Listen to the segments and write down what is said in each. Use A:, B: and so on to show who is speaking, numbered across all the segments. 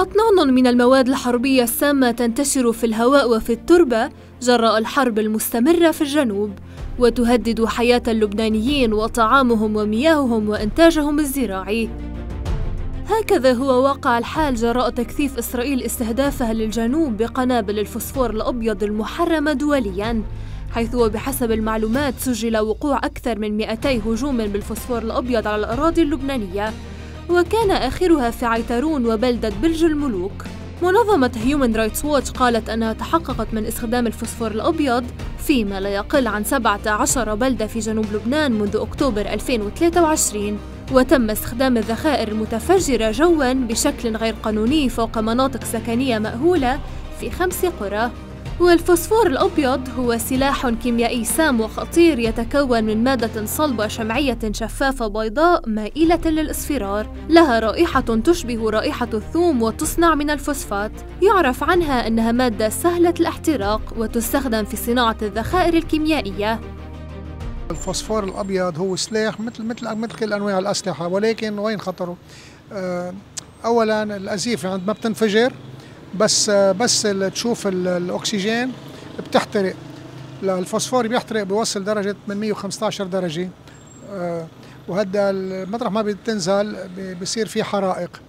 A: أطنان من المواد الحربية السامة تنتشر في الهواء وفي التربة جراء الحرب المستمرة في الجنوب وتهدد حياة اللبنانيين وطعامهم ومياههم وإنتاجهم الزراعي. هكذا هو واقع الحال جراء تكثيف إسرائيل استهدافها للجنوب بقنابل الفوسفور الأبيض المحرمة دولياً حيث وبحسب المعلومات سجل وقوع أكثر من 200 هجوم بالفوسفور الأبيض على الأراضي اللبنانية. وكان آخرها في عيترون وبلدة بلج الملوك. منظمة هيومن رايتس ووتش قالت أنها تحققت من استخدام الفوسفور الأبيض فيما لا يقل عن 17 بلدة في جنوب لبنان منذ أكتوبر 2023 وتم استخدام الذخائر المتفجرة جواً بشكل غير قانوني فوق مناطق سكنية مأهولة في خمس قرى. والفوسفور الأبيض هو سلاح كيميائي سام وخطير يتكون من مادة صلبة شمعية شفافة بيضاء مائلة للإصفرار. لها رائحة تشبه رائحة الثوم وتصنع من الفوسفات. يعرف عنها أنها مادة سهلة الاحتراق وتستخدم في صناعة الذخائر الكيميائية.
B: الفوسفور الأبيض هو سلاح مثل مثل مثل كل أنواع الأسلحة ولكن وين خطره؟ آه، اولا الازيفه عندما بتنفجر بس بس تشوف الأكسجين بتحترق. الفوسفور بيحترق بيوصل درجة 815 درجة. آه، وهذا مطرح ما بتنزل بصير في حرائق.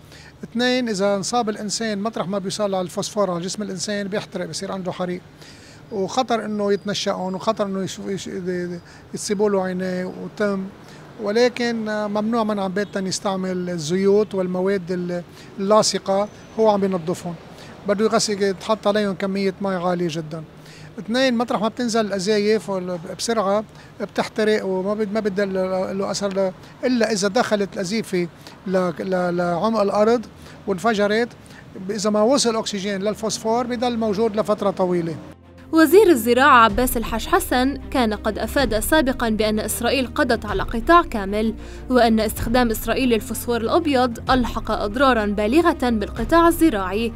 B: اثنين إذا انصاب الإنسان مطرح ما بيوصل على الفوسفور على جسم الإنسان بيحترق بصير عنده حريق. وخطر إنه يتنشأون وخطر إنه يصيبوا له عينيه وتم. ولكن ممنوع منعا باتا يستعمل الزيوت والمواد اللاصقة هو عم ينظفهم. بده يغسل تحط عليهم كمية مي عالية جدا. اثنين مطرح ما بتنزل الازايف بسرعة بتحترق وما ما بدها له أثر إلا إذا دخلت الأزيفة لعمق الأرض وانفجرت. إذا ما وصل أكسجين للفوسفور بضل موجود لفترة طويلة.
A: وزير الزراعة عباس الحاج حسن كان قد أفاد سابقا بأن إسرائيل قضت على قطاع كامل وأن استخدام إسرائيل للفوسفور الأبيض ألحق أضرارا بالغة بالقطاع الزراعي.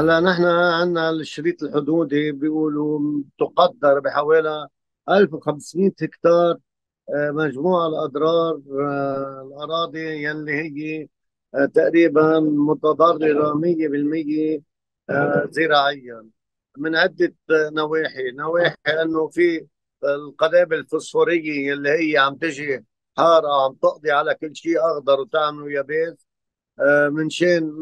C: هلا نحن عندنا الشريط الحدودي بيقولوا تقدر بحوالي 1500 هكتار آه، مجموع الأضرار آه، الأراضي يلي هي آه، تقريبا متضررة 100% زراعيا. من عدة نواحي، نواحي إنه في القنابل الفوسفورية اللي هي عم تجي حارة عم تقضي على كل شيء أخضر وتعمله يابس من شان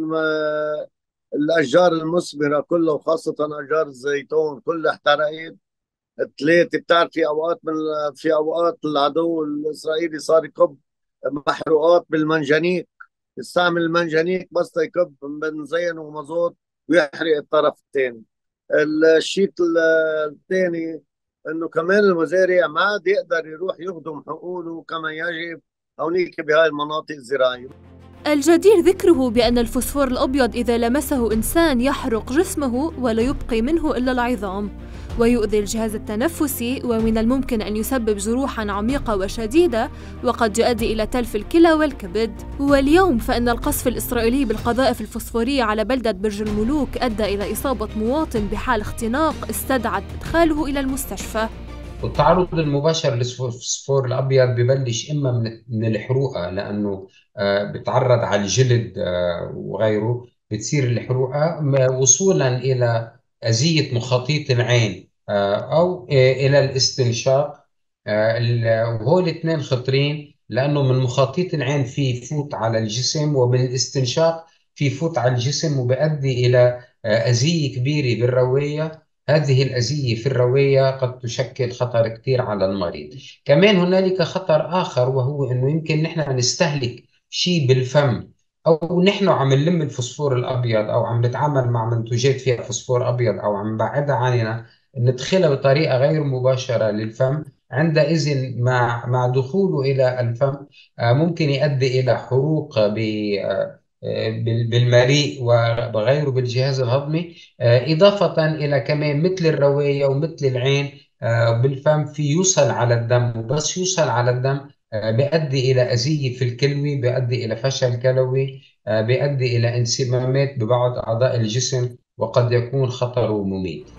C: الأشجار المثمرة كلها وخاصة أشجار الزيتون كلها احترقت. ثلاثة بتعرف في أوقات من في أوقات العدو الإسرائيلي صار يكب محروقات بالمنجنيق. يستعمل المنجنيق بس يكب بنزين ومازوت ويحرق الطرف الثاني الشيء الثاني إنه كمان المزارع ما عاد يقدر يروح يخدم حقوله كما يجب هونيك بهاي المناطق الزراعية.
A: الجدير ذكره بأن الفوسفور الأبيض إذا لمسه إنسان يحرق جسمه ولا يبقي منه إلا العظام ويؤذي الجهاز التنفسي ومن الممكن أن يسبب جروحا عميقة وشديدة وقد يؤدي إلى تلف الكلى والكبد. واليوم فإن القصف الإسرائيلي بالقذائف الفوسفورية على بلدة برج الملوك أدى إلى إصابة مواطن بحال اختناق استدعت إدخاله إلى المستشفى.
D: والتعرض المباشر للفوسفور الأبيض ببلش إما من الحروقة لأنه آه، بتعرض على الجلد آه، وغيره بتصير الحروقة وصولا إلى أذية مخاطيط العين آه، أو إلى الاستنشاق وهول الاثنين خطرين لأنه من مخاطيط العين في يفوت على الجسم ومن الاستنشاق في يفوت على الجسم وبيؤدي إلى أذية كبيرة بالروايه هذه الأذية في الروية قد تشكل خطر كثير على المريض. كمان هنالك خطر آخر وهو أنه يمكن نحن نستهلك شيء بالفم أو نحن عم نلم الفوسفور الأبيض أو عم نتعامل مع منتوجات فيها فوسفور أبيض أو عم نبعدها عننا ندخلها بطريقة غير مباشرة للفم. عندئذ مع مع دخوله إلى الفم آه، ممكن يؤدي إلى حروق ب آه، بالمريء وغيره بالجهاز الهضمي. آه، إضافة إلى كمان مثل الرواية ومثل العين آه، بالفم في يوصل على الدم وبس يوصل على الدم آه، بيؤدي إلى أذية في الكلوي بيؤدي إلى فشل كلوي بيؤدي إلى انسمامات ببعض أعضاء الجسم وقد يكون خطره مميت.